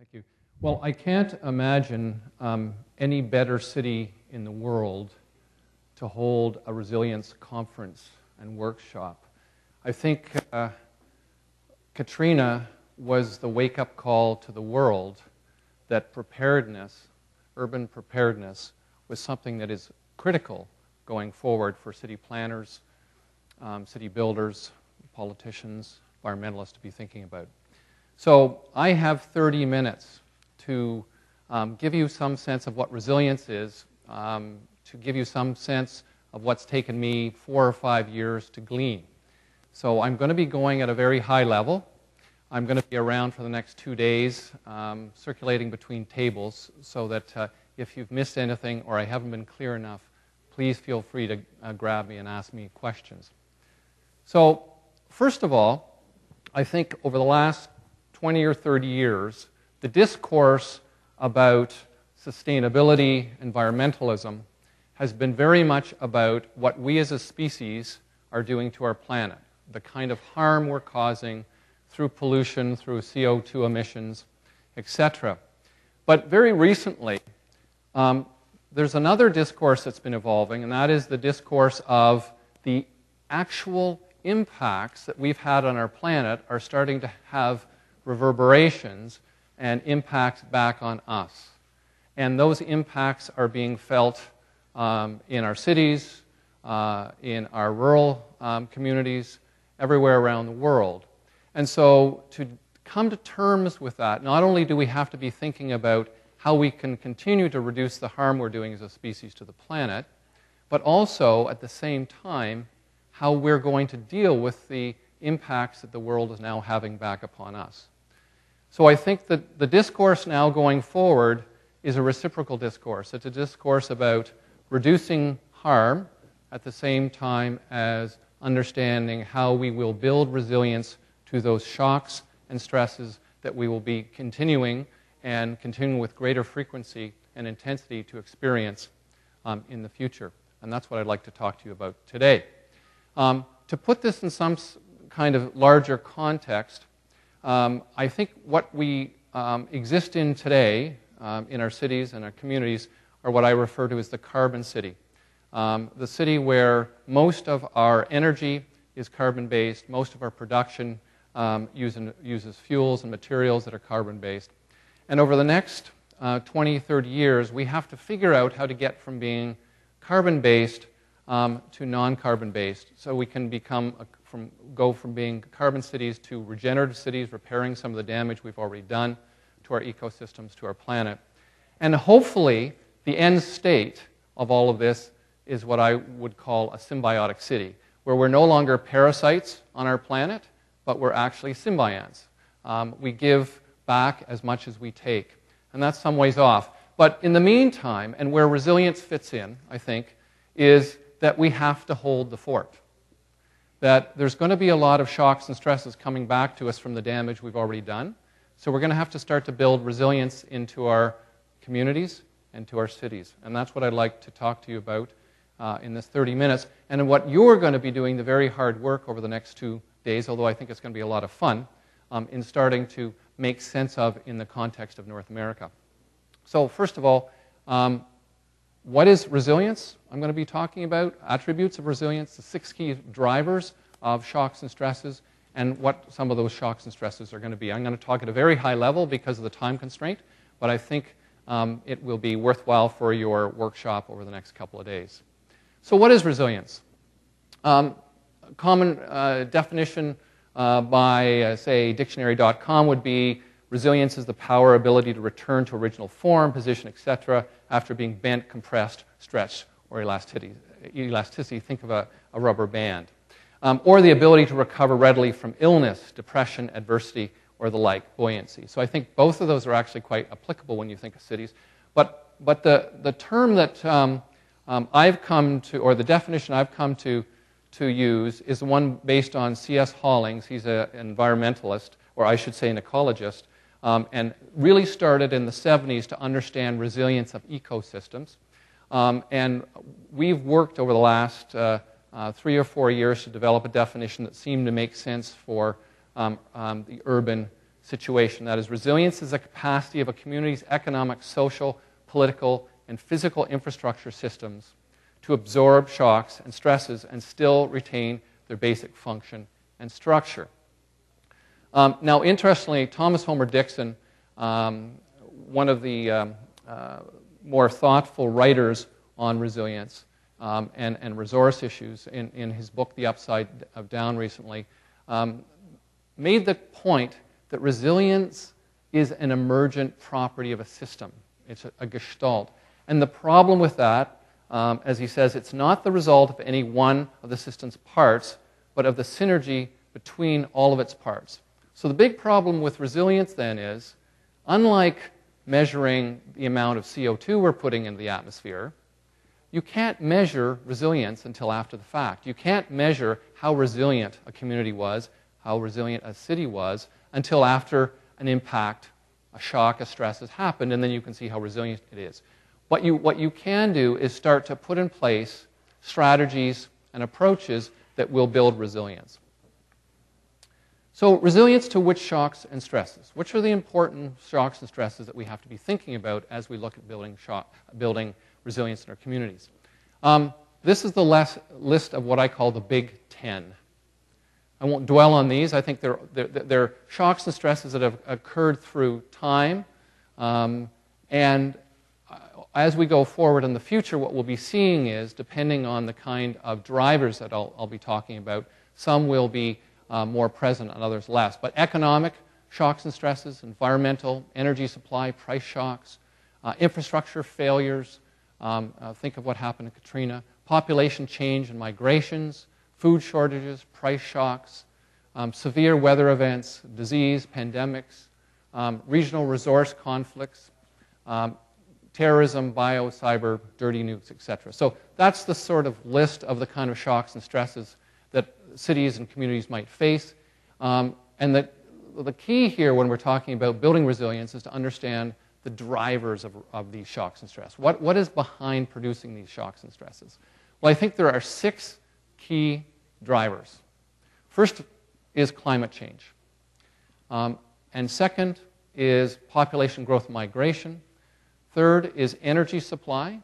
Thank you. Well, I can't imagine um, any better city in the world to hold a resilience conference and workshop. I think uh, Katrina was the wake up call to the world that preparedness, urban preparedness, was something that is critical going forward for city planners, um, city builders, politicians, environmentalists to be thinking about. So I have 30 minutes to um, give you some sense of what resilience is, um, to give you some sense of what's taken me four or five years to glean. So I'm going to be going at a very high level. I'm going to be around for the next two days, um, circulating between tables, so that uh, if you've missed anything or I haven't been clear enough, please feel free to uh, grab me and ask me questions. So, first of all, I think over the last 20 or 30 years, the discourse about sustainability, environmentalism, has been very much about what we as a species are doing to our planet, the kind of harm we're causing through pollution, through CO2 emissions, etc. But very recently, um, there's another discourse that's been evolving, and that is the discourse of the actual impacts that we've had on our planet are starting to have reverberations and impacts back on us. And those impacts are being felt um, in our cities, uh, in our rural um, communities, everywhere around the world. And so, to come to terms with that, not only do we have to be thinking about how we can continue to reduce the harm we're doing as a species to the planet, but also at the same time, how we're going to deal with the impacts that the world is now having back upon us. So I think that the discourse now going forward is a reciprocal discourse. It's a discourse about reducing harm at the same time as understanding how we will build resilience to those shocks and stresses that we will be continuing and continuing with greater frequency and intensity to experience um, in the future. And that's what I'd like to talk to you about today. Um, to put this in some kind of larger context, um, I think what we um, exist in today um, in our cities and our communities are what I refer to as the carbon city. Um, the city where most of our energy is carbon based, most of our production um, using, uses fuels and materials that are carbon based. And over the next uh, 20, 30 years, we have to figure out how to get from being carbon based um, to non carbon based so we can become a from, go from being carbon cities to regenerative cities, repairing some of the damage we've already done to our ecosystems, to our planet. And hopefully, the end state of all of this is what I would call a symbiotic city, where we're no longer parasites on our planet, but we're actually symbionts. Um, we give back as much as we take. And that's some ways off. But in the meantime, and where resilience fits in, I think, is that we have to hold the fort that there's going to be a lot of shocks and stresses coming back to us from the damage we've already done. So we're going to have to start to build resilience into our communities and to our cities. And that's what I'd like to talk to you about uh, in this 30 minutes. And what you're going to be doing the very hard work over the next two days, although I think it's going to be a lot of fun, um, in starting to make sense of in the context of North America. So, first of all, um, what is resilience? I'm going to be talking about attributes of resilience, the six key drivers of shocks and stresses, and what some of those shocks and stresses are going to be. I'm going to talk at a very high level because of the time constraint, but I think um, it will be worthwhile for your workshop over the next couple of days. So, what is resilience? Um, common uh, definition uh, by, uh, say, dictionary.com would be resilience is the power, ability to return to original form, position, etc after being bent, compressed, stretched, or elasticity. elasticity think of a, a rubber band. Um, or the ability to recover readily from illness, depression, adversity, or the like, buoyancy. So I think both of those are actually quite applicable when you think of cities. But, but the, the term that um, um, I've come to, or the definition I've come to, to use, is the one based on C.S. Hollings. He's an environmentalist, or I should say an ecologist, um, and really started in the 70s to understand resilience of ecosystems. Um, and we've worked over the last uh, uh, three or four years to develop a definition that seemed to make sense for um, um the urban situation. That is, resilience is the capacity of a community's economic, social, political, and physical infrastructure systems to absorb shocks and stresses and still retain their basic function and structure. Um, now, interestingly, Thomas Homer Dixon, um, one of the um, uh, more thoughtful writers on resilience um, and, and resource issues in, in his book, The Upside of Down, recently, um, made the point that resilience is an emergent property of a system. It's a, a gestalt. And the problem with that, um, as he says, it's not the result of any one of the system's parts, but of the synergy between all of its parts. So the big problem with resilience then is, unlike measuring the amount of CO2 we're putting into the atmosphere, you can't measure resilience until after the fact. You can't measure how resilient a community was, how resilient a city was, until after an impact, a shock, a stress has happened, and then you can see how resilient it is. What you, what you can do is start to put in place strategies and approaches that will build resilience. So, resilience to which shocks and stresses? Which are the important shocks and stresses that we have to be thinking about as we look at building, shock, building resilience in our communities? Um, this is the list of what I call the Big Ten. I won't dwell on these. I think they're, they're, they're shocks and stresses that have occurred through time. Um, and uh, as we go forward in the future, what we'll be seeing is, depending on the kind of drivers that I'll, I'll be talking about, some will be uh, more present and others less. But economic shocks and stresses, environmental, energy supply, price shocks, uh, infrastructure failures. Um, uh, think of what happened in Katrina. Population change and migrations, food shortages, price shocks, um, severe weather events, disease, pandemics, um, regional resource conflicts, um, terrorism, bio, cyber, dirty nukes, etc. So that's the sort of list of the kind of shocks and stresses cities and communities might face. Um, and the, the key here when we're talking about building resilience is to understand the drivers of, of these shocks and stress. What, what is behind producing these shocks and stresses? Well, I think there are six key drivers. First is climate change. Um, and second is population growth migration. Third is energy supply.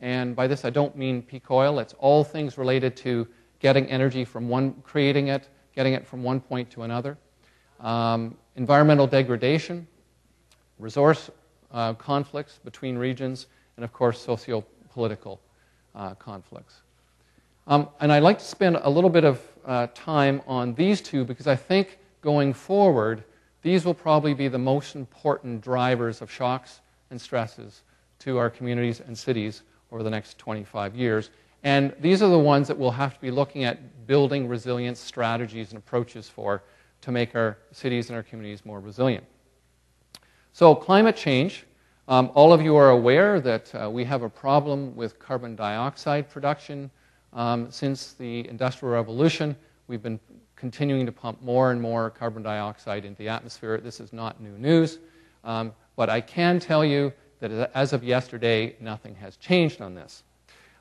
And by this, I don't mean peak oil. It's all things related to getting energy from one, creating it, getting it from one point to another. Um, environmental degradation, resource uh, conflicts between regions, and of course, socio political uh, conflicts. Um, and I'd like to spend a little bit of uh, time on these two because I think going forward, these will probably be the most important drivers of shocks and stresses to our communities and cities over the next 25 years. And these are the ones that we'll have to be looking at building resilience strategies and approaches for to make our cities and our communities more resilient. So, climate change. Um, all of you are aware that uh, we have a problem with carbon dioxide production um, since the Industrial Revolution, we've been continuing to pump more and more carbon dioxide into the atmosphere. This is not new news. Um, but I can tell you that as of yesterday, nothing has changed on this.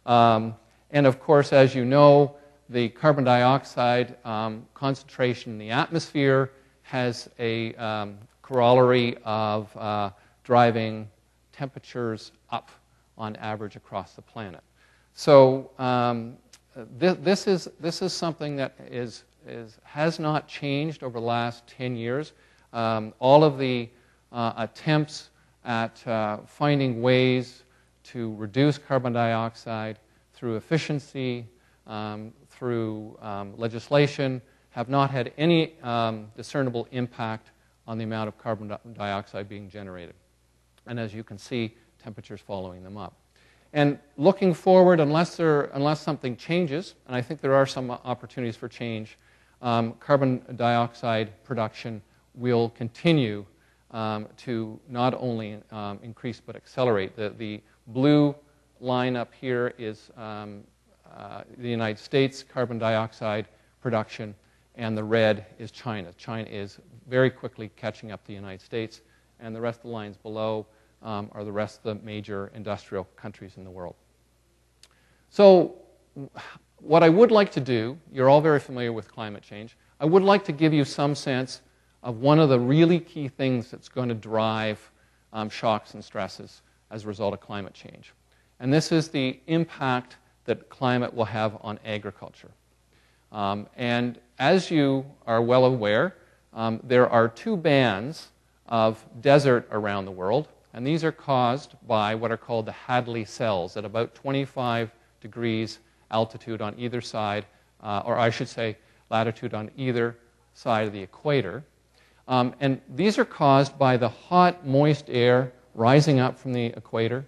Um, and of course, as you know, the carbon dioxide um, concentration in the atmosphere has a um, corollary of uh, driving temperatures up on average across the planet. So um, this, this, is, this is something that is, is, has not changed over the last 10 years. Um, all of the uh, attempts at uh, finding ways to reduce carbon dioxide through efficiency, um, through um, legislation, have not had any um, discernible impact on the amount of carbon dioxide being generated. And as you can see, temperatures following them up. And looking forward, unless, there, unless something changes, and I think there are some opportunities for change, um, carbon dioxide production will continue um, to not only um, increase but accelerate. The, the blue line up here is um, uh, the United States carbon dioxide production, and the red is China. China is very quickly catching up the United States, and the rest of the lines below um, are the rest of the major industrial countries in the world. So, what I would like to do, you're all very familiar with climate change, I would like to give you some sense of one of the really key things that's going to drive um, shocks and stresses as a result of climate change. And this is the impact that climate will have on agriculture. Um, and as you are well aware, um, there are two bands of desert around the world, and these are caused by what are called the Hadley cells at about 25 degrees altitude on either side, uh, or I should say, latitude on either side of the equator. Um, and these are caused by the hot, moist air rising up from the equator,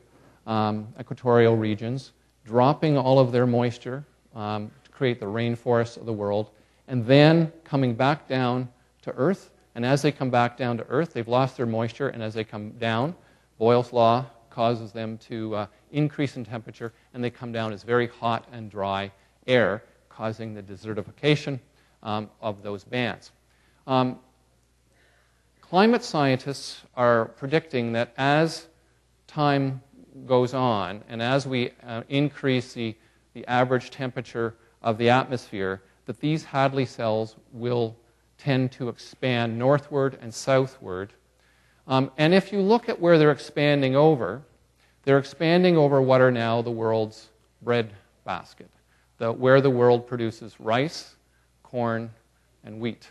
um, equatorial regions, dropping all of their moisture um, to create the rainforests of the world, and then coming back down to Earth. And as they come back down to Earth, they've lost their moisture, and as they come down, Boyle's law causes them to uh, increase in temperature, and they come down as very hot and dry air, causing the desertification um, of those bands. Um, climate scientists are predicting that as time goes on and as we uh, increase the, the average temperature of the atmosphere, that these Hadley cells will tend to expand northward and southward. Um, and if you look at where they're expanding over, they're expanding over what are now the world's bread basket, the, where the world produces rice, corn, and wheat.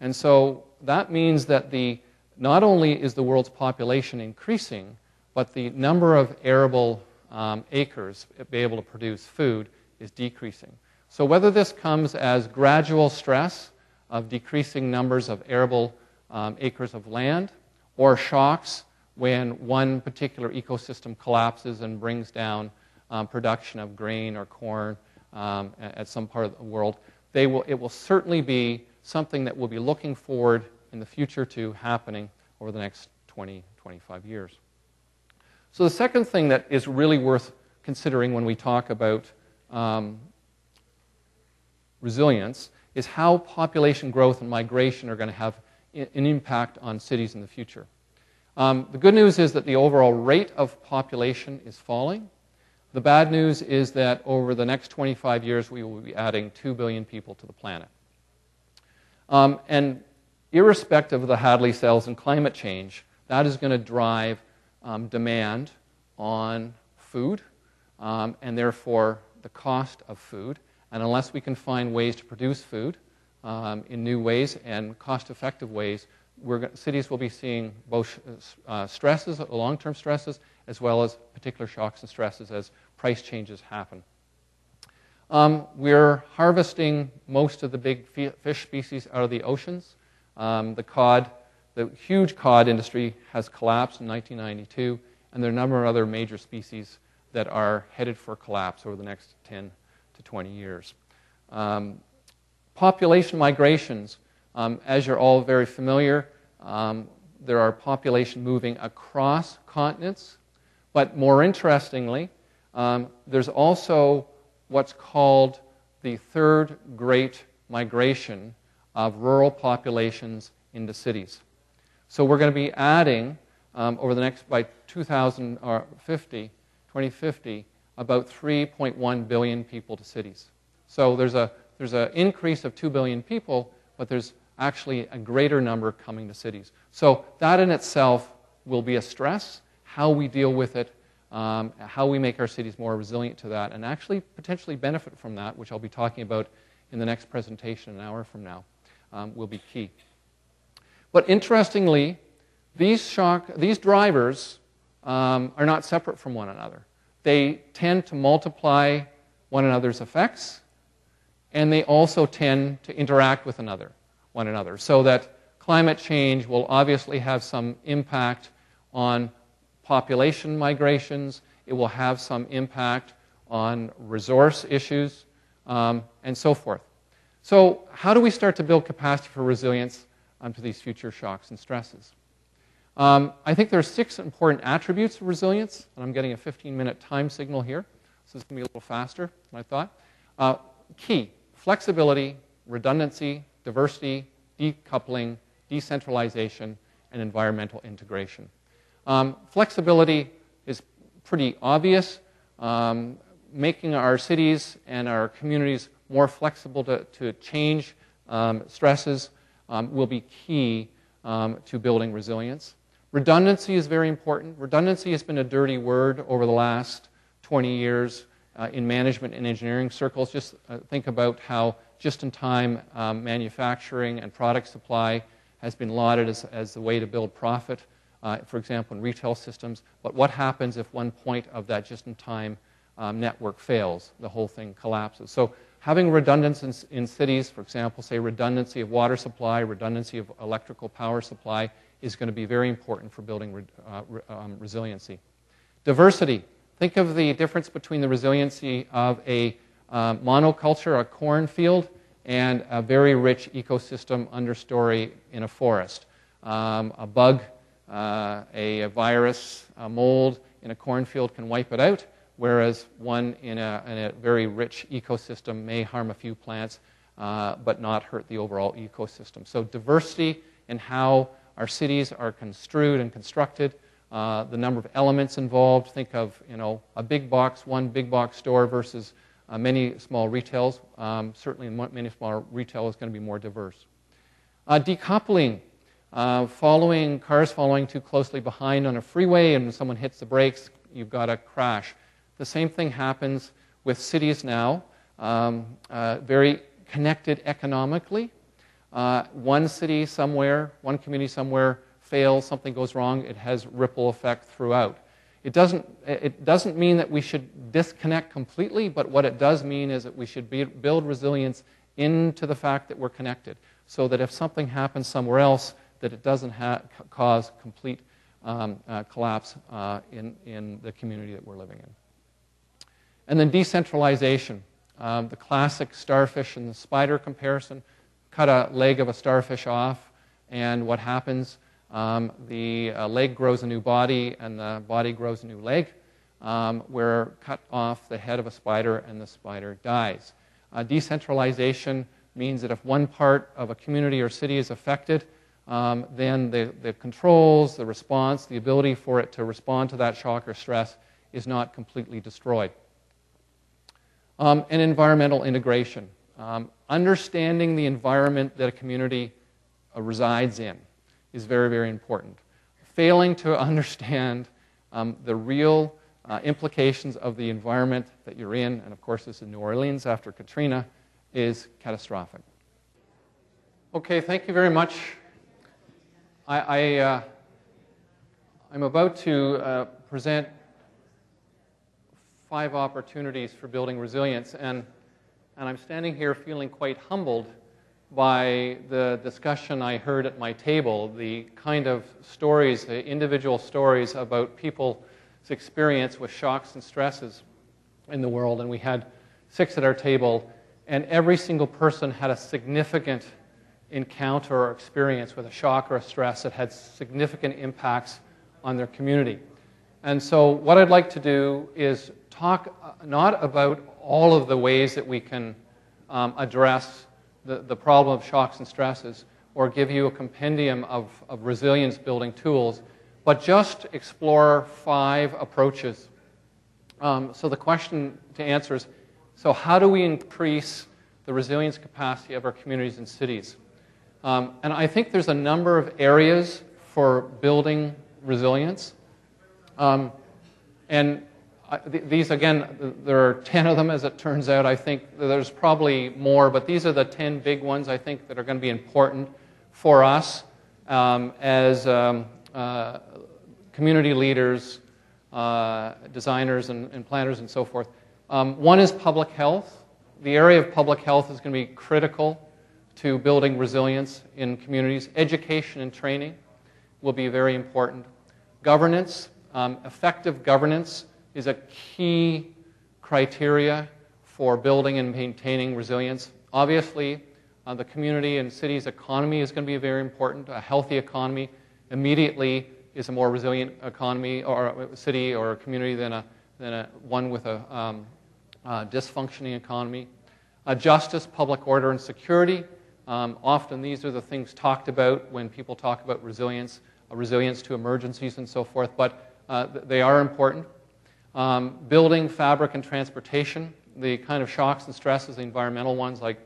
And so that means that the, not only is the world's population increasing, but the number of arable um, acres be able to produce food is decreasing. So whether this comes as gradual stress of decreasing numbers of arable um, acres of land, or shocks when one particular ecosystem collapses and brings down um, production of grain or corn um, at some part of the world, they will, it will certainly be something that we'll be looking forward in the future to happening over the next 20, 25 years. So, the second thing that is really worth considering when we talk about um, resilience is how population growth and migration are going to have an impact on cities in the future. Um, the good news is that the overall rate of population is falling. The bad news is that over the next 25 years, we will be adding 2 billion people to the planet. Um, and irrespective of the Hadley cells and climate change, that is going to drive um, demand on food um, and therefore the cost of food. And unless we can find ways to produce food um, in new ways and cost effective ways, cities will be seeing both uh, stresses, long term stresses, as well as particular shocks and stresses as price changes happen. Um, we're harvesting most of the big fish species out of the oceans. Um, the cod, the huge cod industry has collapsed in 1992, and there are a number of other major species that are headed for collapse over the next 10 to 20 years. Um, population migrations, um, as you're all very familiar, um, there are population moving across continents, but more interestingly, um, there's also what's called the third great migration of rural populations into cities. So we're going to be adding um, over the next, by 2050, 2050, about 3.1 billion people to cities. So there's a there's an increase of 2 billion people, but there's actually a greater number coming to cities. So that in itself will be a stress. How we deal with it um, how we make our cities more resilient to that, and actually potentially benefit from that, which I'll be talking about in the next presentation an hour from now, um, will be key. But interestingly, these, shock, these drivers um, are not separate from one another. They tend to multiply one another's effects, and they also tend to interact with another, one another. So that climate change will obviously have some impact on population migrations. It will have some impact on resource issues um, and so forth. So, how do we start to build capacity for resilience to these future shocks and stresses? Um, I think there are six important attributes of resilience, and I'm getting a 15 minute time signal here, so it's going to be a little faster than I thought. Uh, key flexibility, redundancy, diversity, decoupling, decentralization, and environmental integration. Um, flexibility is pretty obvious. Um, making our cities and our communities more flexible to, to change um, stresses um, will be key um, to building resilience. Redundancy is very important. Redundancy has been a dirty word over the last 20 years uh, in management and engineering circles. Just uh, think about how just in time um, manufacturing and product supply has been lauded as, as the way to build profit, uh, for example, in retail systems. But what happens if one point of that just in time um, network fails? The whole thing collapses. So, having redundancy in, in, cities, for example, say redundancy of water supply, redundancy of electrical power supply, is going to be very important for building re, uh, re, um, resiliency. Diversity. Think of the difference between the resiliency of a uh, monoculture, a cornfield, and a very rich ecosystem understory in a forest. Um, a bug, uh, a, a, virus, a mold in a cornfield can wipe it out, whereas one in a, in a very rich ecosystem may harm a few plants uh, but not hurt the overall ecosystem. So, diversity in how our cities are construed and constructed, uh, the number of elements involved. Think of you know a big box, one big box store versus uh, many small retails. Um, certainly, many small retail is going to be more diverse. Uh, decoupling, uh, following cars following too closely behind on a freeway, and someone hits the brakes, you've got a crash. The same thing happens with cities now. Um, uh, very connected economically. Uh, one city somewhere, one community somewhere fails, something goes wrong, it has ripple effect throughout. It doesn't, it doesn't mean that we should disconnect completely, but what it does mean is that we should be, build resilience into the fact that we're connected so that if something happens somewhere else, that it doesn't ha- cause complete um, uh, collapse uh, in, in the community that we're living in. And then decentralization. Um, the classic starfish and the spider comparison cut a leg of a starfish off, and what happens? Um, the uh, leg grows a new body, and the body grows a new leg. Um, where cut off the head of a spider, and the spider dies. Uh, decentralization means that if one part of a community or city is affected, um, then the, the controls, the response, the ability for it to respond to that shock or stress is not completely destroyed. Um, and environmental integration. Um, understanding the environment that a community uh, resides in is very, very important. Failing to understand um, the real uh, implications of the environment that you're in, and of course, this is New Orleans after Katrina, is catastrophic. Okay, thank you very much. I, I, uh, I'm about to uh, present five opportunities for building resilience, and, and I'm standing here feeling quite humbled by the discussion I heard at my table, the kind of stories, the individual stories about people's experience with shocks and stresses in the world. And we had six at our table, and every single person had a significant encounter or experience with a shock or a stress that had significant impacts on their community. And so, what I'd like to do is talk uh, not about all of the ways that we can um, address the, the problem of shocks and stresses or give you a compendium of, of resilience building tools, but just explore five approaches. Um, so the question to answer is so, how do we increase the resilience capacity of our communities and cities? Um, and I think there's a number of areas for building resilience. Um, and these, again, there are 10 of them as it turns out. I think there's probably more, but these are the 10 big ones I think that are going to be important for us um, as um, uh, community leaders, uh, designers, and, and, planners, and so forth. Um, one is public health. The area of public health is going to be critical to building resilience in communities. Education and training will be very important. Governance, um, effective governance is a key criteria for building and maintaining resilience. Obviously, uh, the community and city's economy is going to be very important. A healthy economy immediately is a more resilient economy or city or community than, a, than a, one with a um, uh, dysfunctioning economy. Uh, justice, public order, and security. Um, often these are the things talked about when people talk about resilience, resilience to emergencies and so forth, but uh, they are important. Um, building, fabric, and transportation, the kind of shocks and stresses, the environmental ones like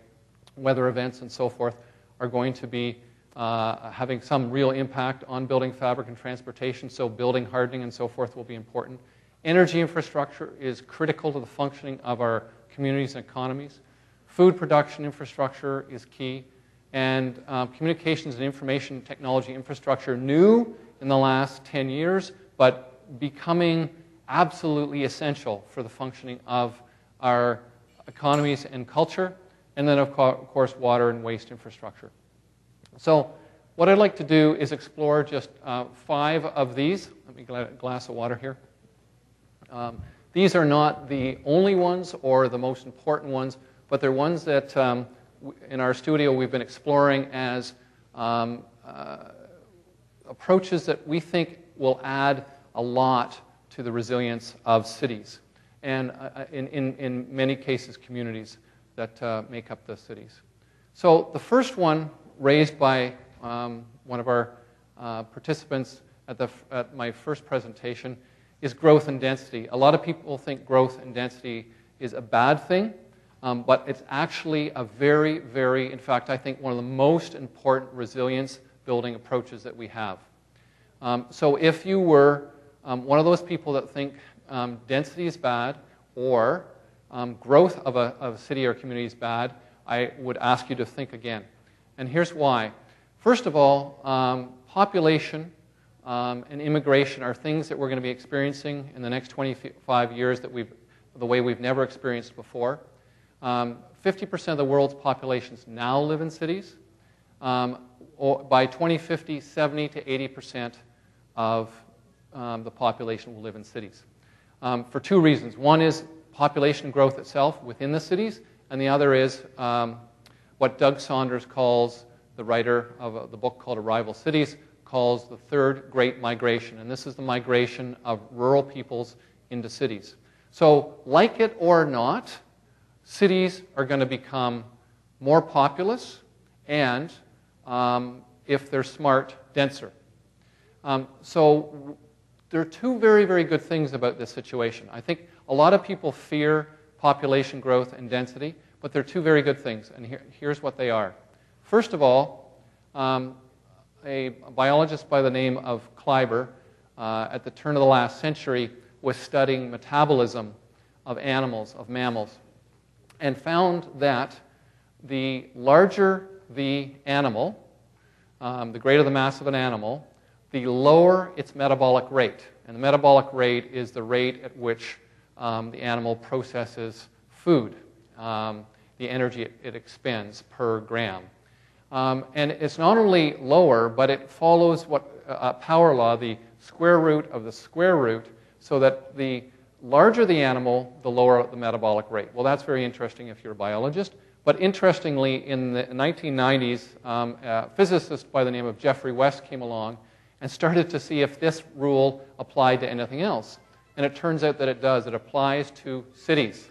weather events and so forth, are going to be uh, having some real impact on building fabric and transportation, so building hardening and so forth will be important. Energy infrastructure is critical to the functioning of our communities and economies. Food production infrastructure is key. And um, communications and information technology infrastructure, new in the last 10 years, but becoming absolutely essential for the functioning of our economies and culture. And then, of, co- of course, water and waste infrastructure. So, what I'd like to do is explore just uh, five of these. Let me get a glass of water here. Um, these are not the only ones or the most important ones, but they're ones that um, in our studio we've been exploring as um, uh, approaches that we think will add a lot to the resilience of cities and uh, uh in, in, in, many cases communities that uh, make up the cities. So the first one raised by um, one of our uh, participants at, the, at my first presentation is growth and density. A lot of people think growth and density is a bad thing, um, but it's actually a very, very, in fact, I think one of the most important resilience building approaches that we have. Um, so if you were um, one of those people that think um, density is bad or um, growth of a, of a city or community is bad, I would ask you to think again. And here's why. First of all, um, population um, and immigration are things that we're going to be experiencing in the next 25 years that we've, the way we've never experienced before. Um, 50% of the world's populations now live in cities. Um, by 2050, 70 to 80% of um, the population will live in cities. Um, for two reasons. One is population growth itself within the cities, and the other is what Doug Saunders calls, the writer of a, the book called Arrival Cities, calls the third great migration. And this is the migration of rural peoples into cities. So, like it or not, cities are going to become more populous and, um, if they're smart, denser. Um, so, there are two very, very good things about this situation. I think a lot of people fear population growth and density. But there are two very good things, and here, here's what they are. First of all, um, a biologist by the name of Kleiber, uh, at the turn of the last century, was studying metabolism of animals, of mammals, and found that the larger the animal, um, the greater the mass of an animal, the lower its metabolic rate. And the metabolic rate is the rate at which um, the animal processes food. Um, the energy it, it expends per gram. Um, and it's not only lower, but it follows what uh, power law, the square root of the square root, so that the larger the animal, the lower the metabolic rate. Well, that's very interesting if you're a biologist. But interestingly, in the 1990s, um, a physicist by the name of Geoffrey West came along and started to see if this rule applied to anything else. And it turns out that it does. It applies to cities.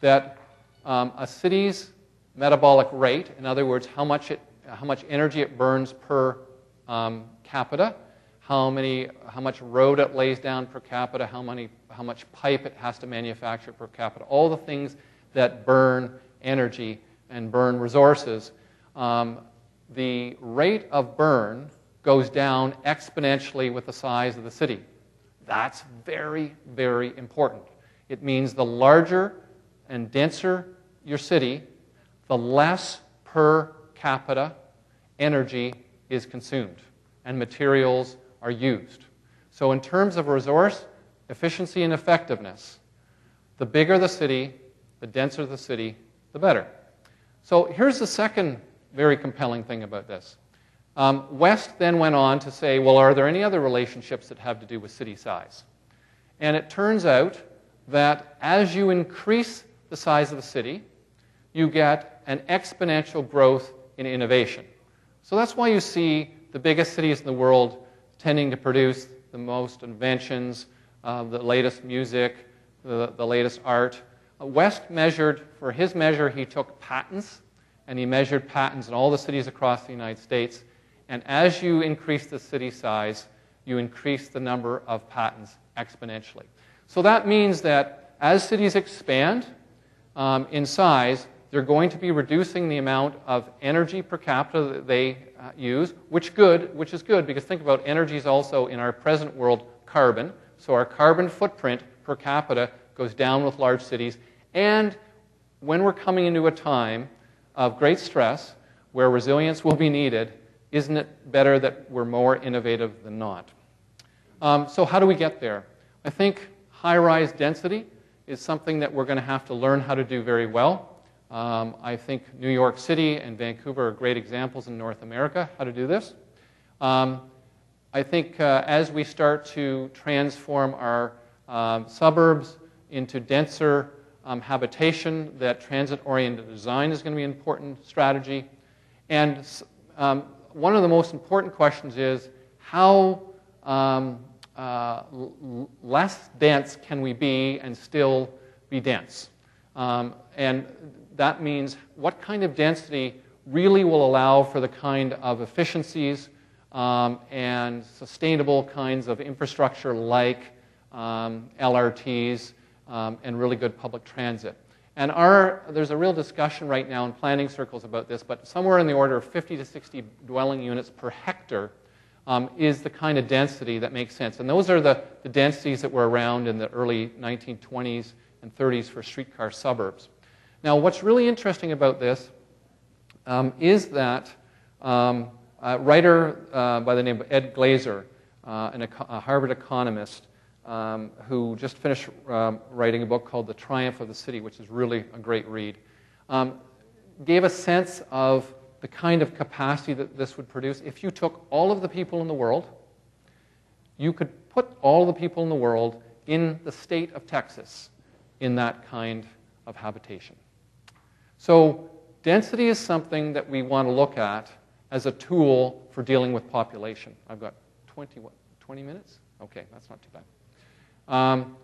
That um, a city's metabolic rate, in other words, how much, it, how much energy it burns per um, capita, how, many, how much road it lays down per capita, how, many, how much pipe it has to manufacture per capita, all the things that burn energy and burn resources. Um, the rate of burn goes down exponentially with the size of the city. That's very, very important. It means the larger and denser your city, the less per capita energy is consumed and materials are used. So, in terms of resource efficiency and effectiveness, the bigger the city, the denser the city, the better. So, here's the second very compelling thing about this. Um, West then went on to say, well, are there any other relationships that have to do with city size? And it turns out that as you increase the size of a city, you get an exponential growth in innovation. So that's why you see the biggest cities in the world tending to produce the most inventions, uh, the latest music, the, the latest art. Uh, West measured, for his measure, he took patents, and he measured patents in all the cities across the United States. And as you increase the city size, you increase the number of patents exponentially. So that means that as cities expand, um, in size, They're going to be reducing the amount of energy per capita that they uh, use, which good, which is good because think about energy is also in our present world carbon. So our carbon footprint per capita goes down with large cities. And when we're coming into a time of great stress where resilience will be needed, isn't it better that we're more innovative than not? Um, so, how do we get there? I think high rise density is something that we're going to have to learn how to do very well. Um, I think New York City and Vancouver are great examples in North America how to do this. Um, I think uh, as we start to transform our um, suburbs into denser um, habitation, that transit oriented design is going to be an important strategy. And um, one of the most important questions is how um, uh, less dense can we be and still be dense? Um, and that means what kind of density really will allow for the kind of efficiencies um, and sustainable kinds of infrastructure like um, LRTs um, and really good public transit. And our, there's a real discussion right now in planning circles about this, but somewhere in the order of 50 to 60 dwelling units per hectare um, is the kind of density that makes sense. And those are the, the densities that were around in the early 1920s and 30s for streetcar suburbs. Now, what's really interesting about this um, is that um, a writer uh, by the name of Ed Glaeser, uh, an, a Harvard economist, um, who just finished um, writing a book called The Triumph of the City, which is really a great read, um, gave a sense of the kind of capacity that this would produce. If you took all of the people in the world, you could put all the people in the world in the state of Texas in that kind of habitation. So, density is something that we want to look at as a tool for dealing with population. I've got 20, what, 20 minutes? Okay, that's not too bad. Um,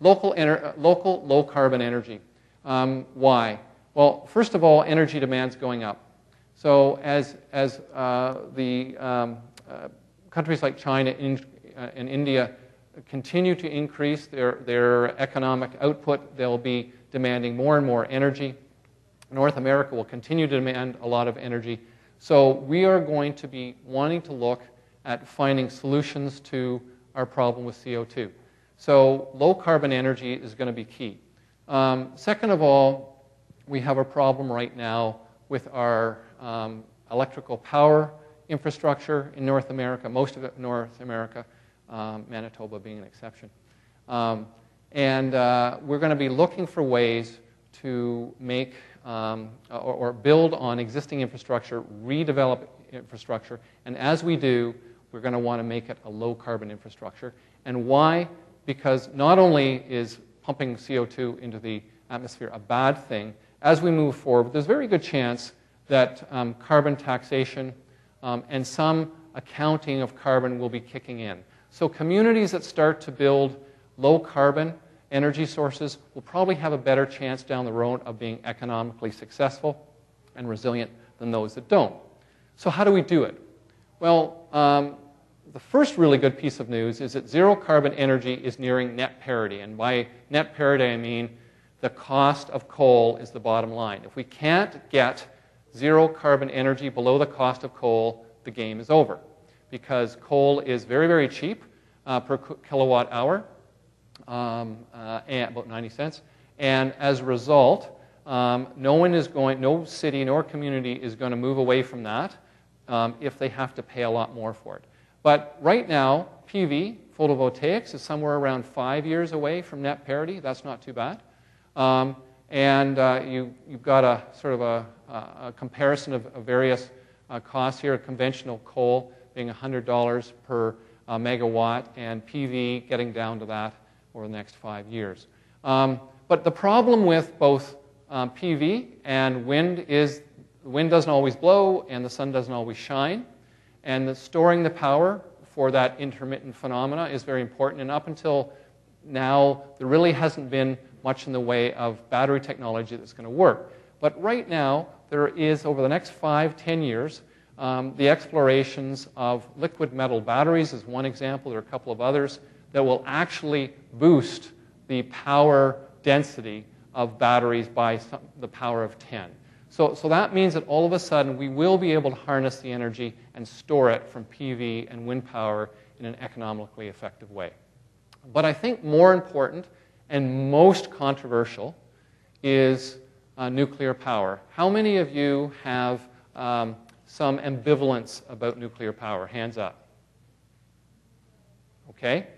local, ener- local low carbon energy. Um, why? Well, first of all, energy demand's going up. So as, as uh, the um, uh, countries like China in, uh, and India continue to increase their, their economic output, they'll be demanding more and more energy. North America will continue to demand a lot of energy. So we are going to be wanting to look at finding solutions to our problem with CO2. So low carbon energy is going to be key. Um, second of all, we have a problem right now with our um, electrical power infrastructure in North America, most of it North America, um, Manitoba being an exception. Um, and uh, we're going to be looking for ways to make um, or, or, build on existing infrastructure, redevelop infrastructure, and as we do, we're going to want to make it a low carbon infrastructure. And why? Because not only is pumping CO2 into the atmosphere a bad thing, as we move forward, there's a very good chance that um, carbon taxation um, and some accounting of carbon will be kicking in. So, communities that start to build low carbon energy sources will probably have a better chance down the road of being economically successful and resilient than those that don't. So, how do we do it? Well, um, the first really good piece of news is that zero carbon energy is nearing net parity. And by net parity, I mean the cost of coal is the bottom line. If we can't get zero carbon energy below the cost of coal, the game is over. Because coal is very, very cheap uh, per kilowatt hour, um, uh, about 90 cents. And as a result, um, no one is going, no city nor community is going to move away from that um, if they have to pay a lot more for it. But right now, PV, photovoltaics, is somewhere around five years away from net parity. That's not too bad. Um, and uh, you, have got a sort of a, a comparison of, of various uh, costs here. Conventional coal being $100 per uh, megawatt, and PV getting down to that over the next five years. Um, but the problem with both um, PV and wind is wind doesn't always blow and the sun doesn't always shine. And the storing the power for that intermittent phenomena is very important. And up until now, there really hasn't been much in the way of battery technology that's going to work. But right now, there is, over the next five, ten years, um, the explorations of liquid metal batteries is one example. There are a couple of others that will actually boost the power density of batteries by some, the power of 10. So, so that means that all of a sudden we will be able to harness the energy and store it from PV and wind power in an economically effective way. But I think more important and most controversial is uh, nuclear power. How many of you have um, some ambivalence about nuclear power? Hands up. Okay?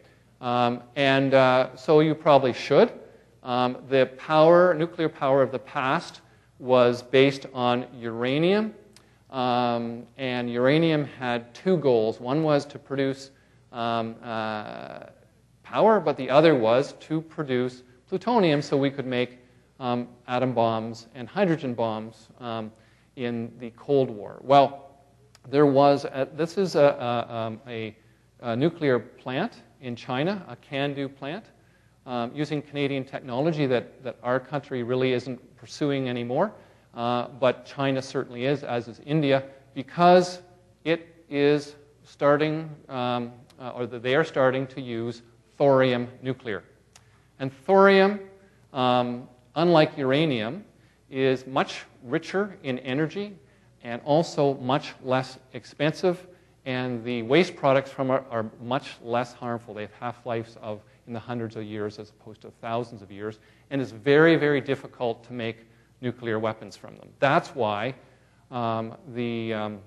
Um, and uh, so you probably should. Um, the power, nuclear power of the past was based on uranium. Um, and uranium had two goals. One was to produce um, uh, power, but the other was to produce plutonium so we could make um, atom bombs and hydrogen bombs um, in the Cold War. Well, there was, a, this is a, a, um, a, a, nuclear plant in China, a CANDU plant, um, using Canadian technology that, that our country really isn't pursuing anymore. Uh, but China certainly is, as is India, because it is starting, um, uh, or they are starting to use thorium nuclear. And thorium, um, unlike uranium, is much richer in energy and also much less expensive. And the waste products from it are much less harmful. They have half lives of in the hundreds of years as opposed to thousands of years. And it's very, very difficult to make nuclear weapons from them. That's why um, the, um,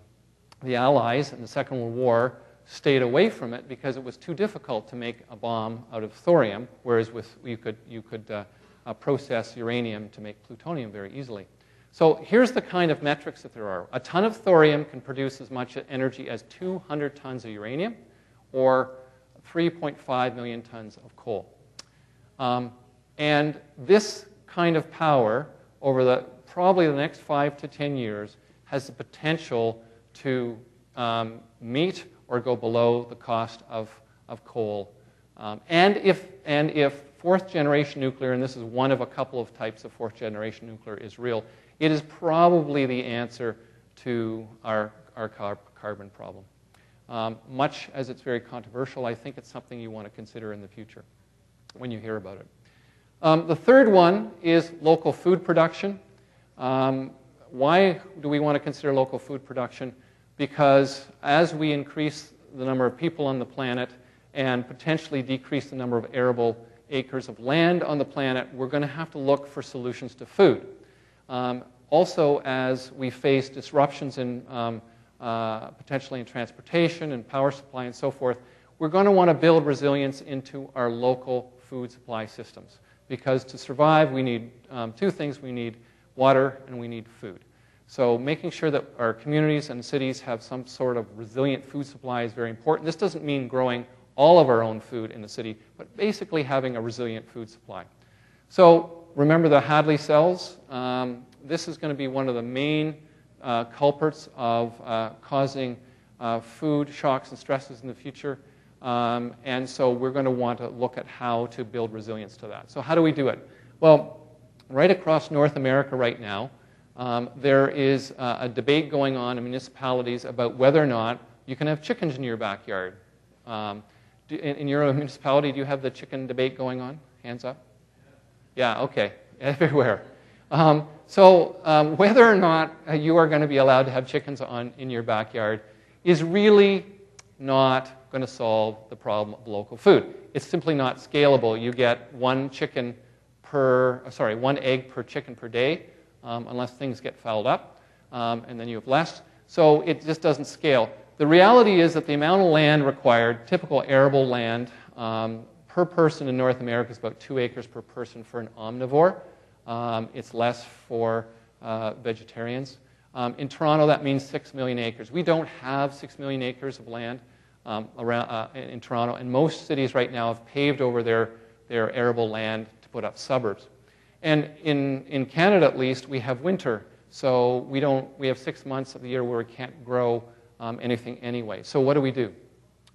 the Allies in the Second World War stayed away from it because it was too difficult to make a bomb out of thorium, whereas with, you could, you could uh, uh, process uranium to make plutonium very easily. So here's the kind of metrics that there are. A ton of thorium can produce as much energy as 200 tons of uranium or 3.5 million tons of coal. Um, and this kind of power over the, probably the next five to 10 years has the potential to um, meet or go below the cost of, of coal. Um, and, if, and if fourth generation nuclear, and this is one of a couple of types of fourth generation nuclear, is real, it is probably the answer to our, our car- carbon problem. Um, much as it's very controversial, I think it's something you want to consider in the future when you hear about it. Um, the third one is local food production. Um, why do we want to consider local food production? Because as we increase the number of people on the planet and potentially decrease the number of arable acres of land on the planet, we're going to have to look for solutions to food. Um, also, as we face disruptions in um, uh, potentially in transportation and power supply and so forth, we're going to want to build resilience into our local food supply systems because to survive, we need um, two things we need water and we need food. So, making sure that our communities and cities have some sort of resilient food supply is very important. This doesn't mean growing all of our own food in the city, but basically having a resilient food supply. So, remember the Hadley cells. Um, this is going to be one of the main uh, culprits of uh, causing uh, food shocks and stresses in the future. Um, and so we're going to want to look at how to build resilience to that. So, how do we do it? Well, right across North America right now, um, there is uh, a debate going on in municipalities about whether or not you can have chickens in your backyard. Um, do, in, in, your municipality, do you have the chicken debate going on? Hands up? Yeah, okay, everywhere. So, um, whether or not uh, you are going to be allowed to have chickens on, in your backyard is really not going to solve the problem of local food. It's simply not scalable. You get one chicken per, uh, sorry, one egg per chicken per day, um, unless things get fouled up, um, and then you have less. So it just doesn't scale. The reality is that the amount of land required, typical arable land, um, per person in North America is about two acres per person for an omnivore. Um, it's less for uh, vegetarians. Um, in Toronto, that means six million acres. We don't have six million acres of land um, around, uh, in Toronto, and most cities right now have paved over their, their arable land to put up suburbs. And in, in Canada, at least, we have winter, so we, don't, we have six months of the year where we can't grow um, anything anyway. So what do we do?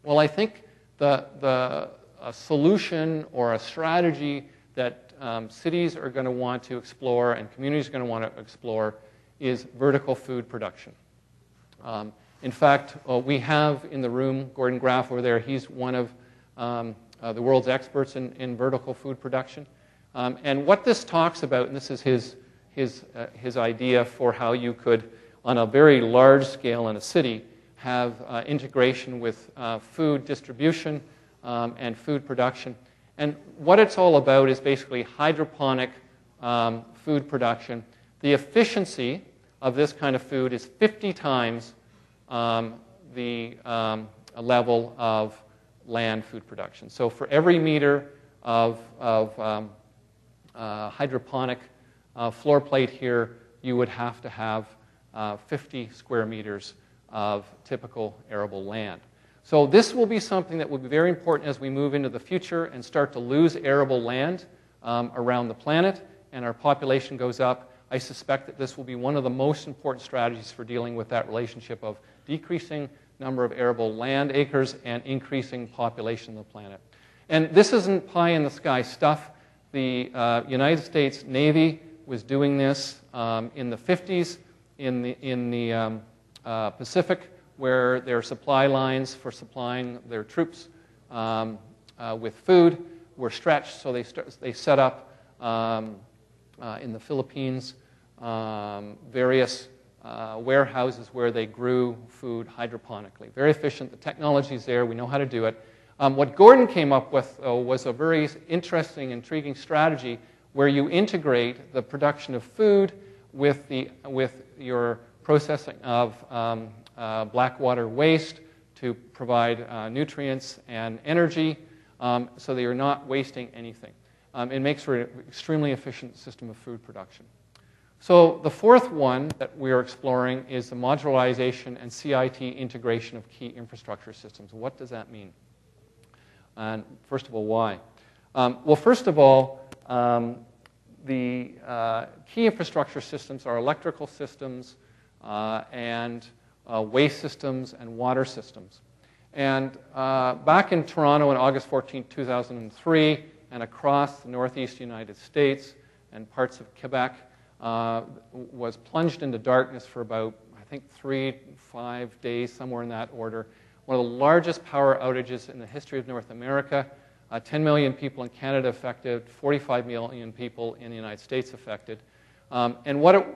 Well, I think the, the a solution or a strategy that um, cities are going to want to explore and communities are going to want to explore is vertical food production. Um, in fact, uh, we have in the room Gordon Graff over there. He's one of um, uh, the world's experts in, in, vertical food production. Um, and what this talks about, and this is his, his, uh, his idea for how you could, on a very large scale in a city, have uh, integration with uh, food distribution um, and food production. And what it's all about is basically hydroponic um, food production. The efficiency of this kind of food is 50 times um, the um, level of land food production. So for every meter of, of um, uh, hydroponic uh, floor plate here, you would have to have uh, 50 square meters of typical arable land. So this will be something that will be very important as we move into the future and start to lose arable land um, around the planet and our population goes up. I suspect that this will be one of the most important strategies for dealing with that relationship of decreasing number of arable land acres and increasing population of the planet. And this isn't pie in the sky stuff. The uh, United States Navy was doing this um, in the 50s in the, in the um, uh, Pacific, where their supply lines for supplying their troops um, uh, with food were stretched. So they, st- they set up um, uh, in the Philippines um, various uh, warehouses where they grew food hydroponically. Very efficient. The technology's there. We know how to do it. Um, what Gordon came up with uh, was a very interesting, intriguing strategy where you integrate the production of food with, the, with your processing of um, uh, black water waste to provide uh, nutrients and energy um, so that you're not wasting anything. Um, it makes for an extremely efficient system of food production. So the fourth one that we are exploring is the modularization and CIT integration of key infrastructure systems. What does that mean? And first of all, why? Um, well, first of all, um, the uh, key infrastructure systems are electrical systems uh, and uh, waste systems and water systems. And uh, back in Toronto on August 14, 2003, and across the northeast United States and parts of Quebec, uh, was plunged into darkness for about, I think, three, five days, somewhere in that order. One of the largest power outages in the history of North America. Uh, 10 million people in Canada affected, 45 million people in the United States affected. Um, and what it,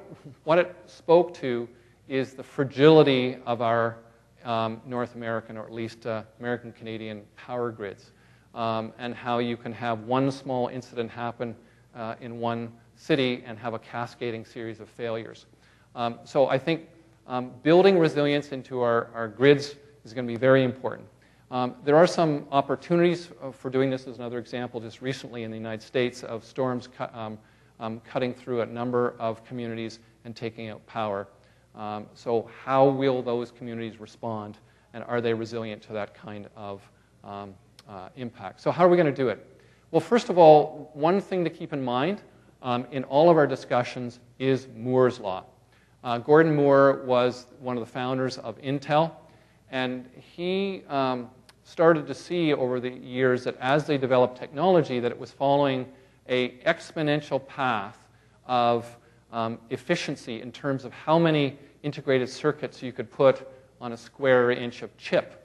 what it spoke to is the fragility of our um, North American, or at least uh, American Canadian power grids, um, and how you can have one small incident happen uh, in one city and have a cascading series of failures. Um, so I think um, building resilience into our, our grids is going to be very important. Um, there are some opportunities uh, for doing this. As another example, just recently in the United States, of storms cu- um, cutting through a number of communities and taking out power. Um, so, how will those communities respond, and are they resilient to that kind of uh, impact? So, how are we going to do it? Well, first of all, one thing to keep in mind um, in all of our discussions is Moore's Law. Uh, Gordon Moore was one of the founders of Intel, and he um, started to see over the years that as they developed technology, that it was following a exponential path of um, efficiency in terms of how many integrated circuits you could put on a square inch of chip.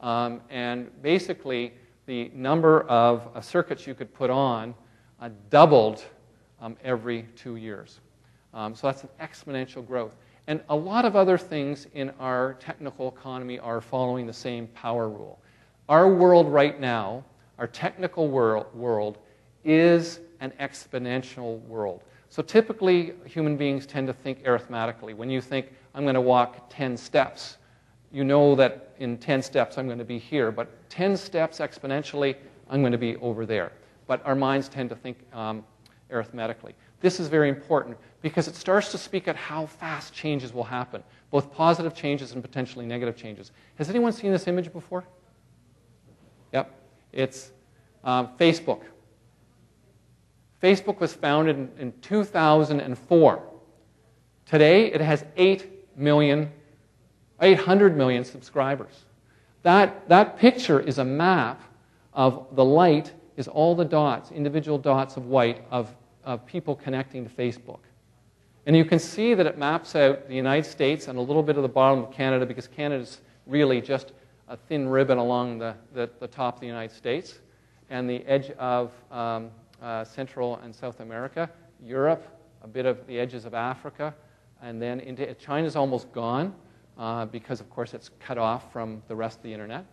Um, and basically, the number of uh, circuits you could put on uh, doubled um, every two years. Um, so that's an exponential growth. And a lot of other things in our technical economy are following the same power rule. Our world right now, our technical world, world is an exponential world. So typically, human beings tend to think arithmetically. When you think, I'm going to walk 10 steps, you know that in 10 steps I'm going to be here, but 10 steps exponentially, I'm going to be over there. But our minds tend to think um, arithmetically. This is very important because it starts to speak at how fast changes will happen, both positive changes and potentially negative changes. Has anyone seen this image before? Yep. It's um, Facebook. Facebook was founded in, in 2004. Today, it has 8 million, 800 million subscribers. That, that picture is a map of the light is all the dots, individual dots of white, of, of people connecting to Facebook. And you can see that it maps out the United States and a little bit of the bottom of Canada because Canada is really just a thin ribbon along the, the, the, top of the United States. And the edge of um, uh, Central and South America, Europe, a bit of the edges of Africa, and then into China's almost gone uh, because, of course, it's cut off from the rest of the internet.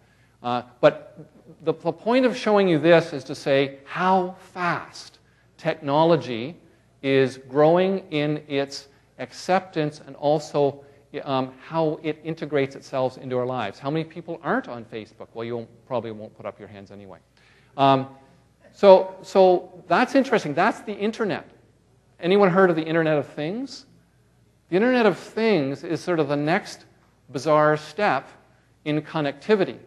Uh, but the, the point of showing you this is to say how fast technology is growing in its acceptance and also um, how it integrates itself into our lives. How many people aren't on Facebook? Well, you won't, probably won't put up your hands anyway. Um, so, so that's interesting. That's the internet. Anyone heard of the Internet of Things? The Internet of Things is sort of the next bizarre step in connectivity.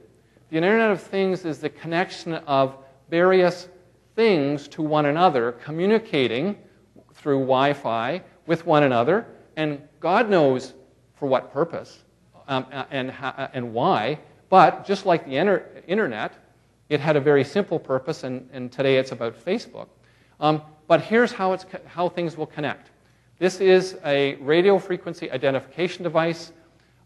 The Internet of Things is the connection of various things to one another, communicating through Wi Fi with one another, and God knows for what purpose um, and, and why. But just like the inter- internet, it had a very simple purpose, and, and today it's about Facebook. Um, but here's how, it's, how things will connect. This is a radio frequency identification device.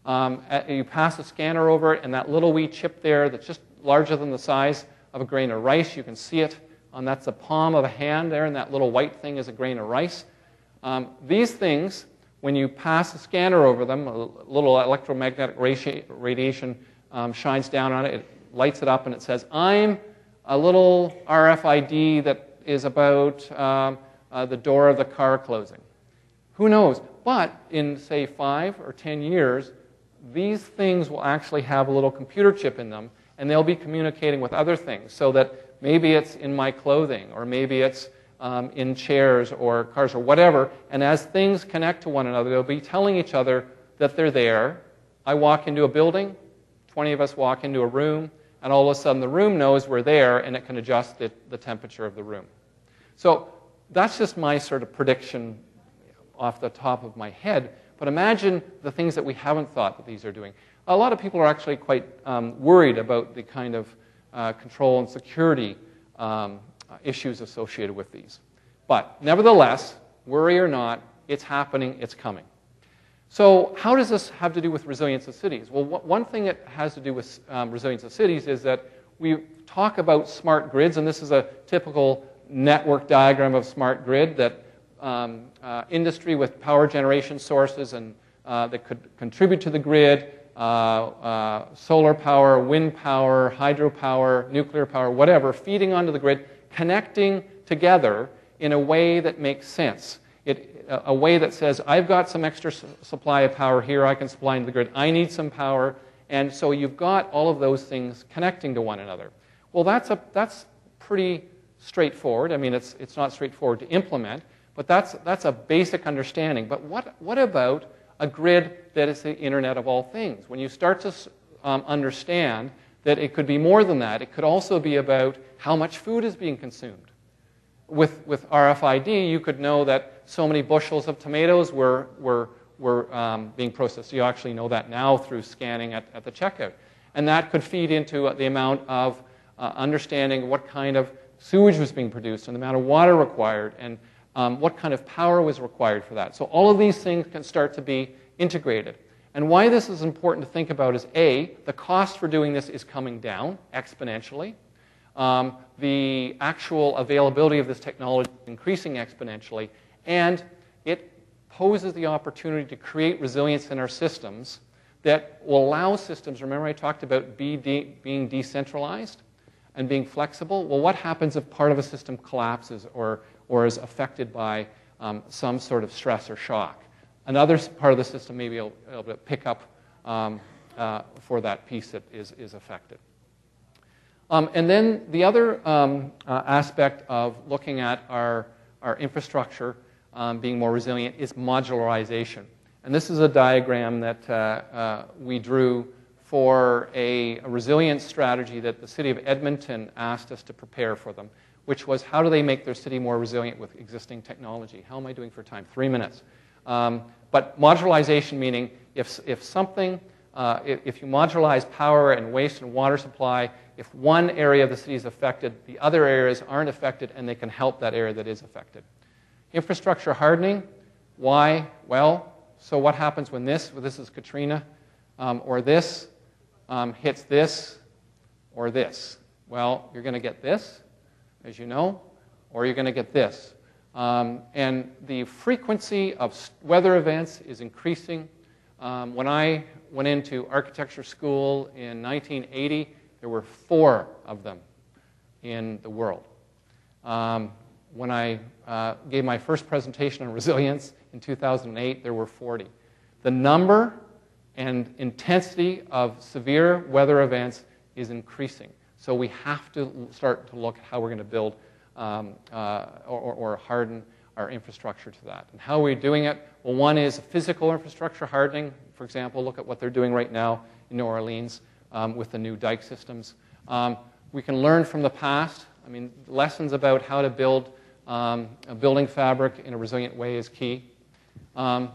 Um, you pass a scanner over it, and that little wee chip there that's just larger than the size of a grain of rice, you can see it. Um, that's the palm of a hand there, and that little white thing is a grain of rice. Um, these things, when you pass a scanner over them, a little electromagnetic radiation um, shines down on it, it lights it up, and it says, I'm a little RFID that is about um, uh, the door of the car closing. Who knows? But in, say, five or ten years, these things will actually have a little computer chip in them, and they'll be communicating with other things so that maybe it's in my clothing, or maybe it's um, in chairs or cars or whatever. And as things connect to one another, they'll be telling each other that they're there. I walk into a building, 20 of us walk into a room, and all of a sudden the room knows we're there and it can adjust the, the temperature of the room. So that's just my sort of prediction off the top of my head. But imagine the things that we haven't thought that these are doing. A lot of people are actually quite um, worried about the kind of uh, control and security um, issues associated with these. But nevertheless, worry or not, it's happening, it's coming. So, how does this have to do with resilience of cities? Well, one thing it has to do with um, resilience of cities is that we talk about smart grids, and this is a typical network diagram of smart grid that um, uh, industry with power generation sources and uh, that could contribute to the grid, uh, uh solar power, wind power, hydropower, nuclear power, whatever, feeding onto the grid connecting together in a way that makes sense. It, a way that says, I've got some extra supply of power here, I can supply into the grid, I need some power, and so you've got all of those things connecting to one another. Well, that's, a, that's pretty straightforward. I mean, it's, it's not straightforward to implement, but that's, that's a basic understanding. But what, what about a grid that is the Internet of all things? When you start to um, understand that it could be more than that, it could also be about how much food is being consumed. With, with RFID, you could know that so many bushels of tomatoes were, were, were um, being processed. You actually know that now through scanning at, at the checkout. And that could feed into the amount of uh, understanding what kind of sewage was being produced and the amount of water required and um, what kind of power was required for that. So all of these things can start to be integrated. And why this is important to think about is A, the cost for doing this is coming down exponentially. Um, the actual availability of this technology is increasing exponentially, and it poses the opportunity to create resilience in our systems that will allow systems, remember I talked about be de- being decentralized and being flexible? Well, what happens if part of a system collapses or, or is affected by um, some sort of stress or shock? Another part of the system may be able, able to pick up um, uh, for that piece that is, is affected. Um, and then the other um, uh, aspect of looking at our, our infrastructure um, being more resilient is modularization. And this is a diagram that uh, uh, we drew for a, a, resilience strategy that the city of Edmonton asked us to prepare for them, which was how do they make their city more resilient with existing technology? How am I doing for time? Three minutes. Um, but modularization meaning if, if something, uh, if, you modularize power and waste and water supply, if one area of the city is affected, the other areas aren't affected and they can help that area that is affected. Infrastructure hardening, why? Well, so what happens when this, well, this is Katrina, um, or this um, hits this, or this? Well, you're going to get this, as you know. or you're going to get this. Um, and the frequency of weather events is increasing. Um, when I went into architecture school in 1980, there were four of them in the world. Um, when I uh, gave my first presentation on resilience in 2008, there were 40. The number and intensity of severe weather events is increasing. So we have to start to look at how we're going to build um, uh, or, or, harden our infrastructure to that. And how are we doing it? Well, one is physical infrastructure hardening. For example, look at what they're doing right now in New Orleans um, with the new dike systems. Um, we can learn from the past. I mean, lessons about how to build um, a building fabric in a resilient way is key. Um,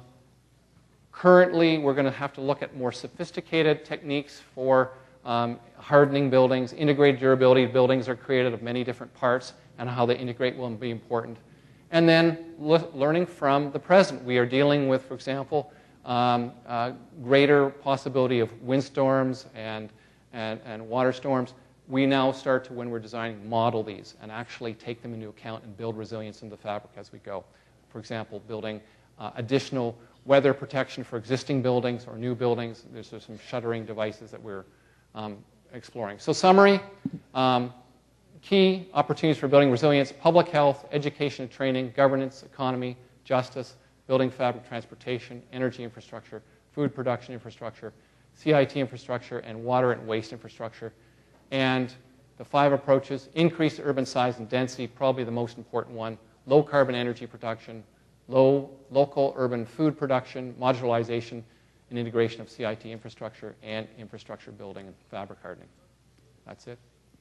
currently, we're going to have to look at more sophisticated techniques for um, hardening buildings. Integrated durability buildings are created of many different parts, and how they integrate will be important. And then le- learning from the present. We are dealing with, for example, um, uh, greater possibility of windstorms and, and, and water storms. We now start to, when we're designing, model these and actually take them into account and build resilience in the fabric as we go. For example, building uh, additional weather protection for existing buildings or new buildings. There's, there's some shuttering devices that we're um, exploring. So, summary um, key opportunities for building resilience public health, education and training, governance, economy, justice, building fabric, transportation, energy infrastructure, food production infrastructure, CIT infrastructure, and water and waste infrastructure. And the five approaches increase urban size and density, probably the most important one, low carbon energy production, low local urban food production, modularization, and integration of CIT infrastructure and infrastructure building and fabric hardening. That's it.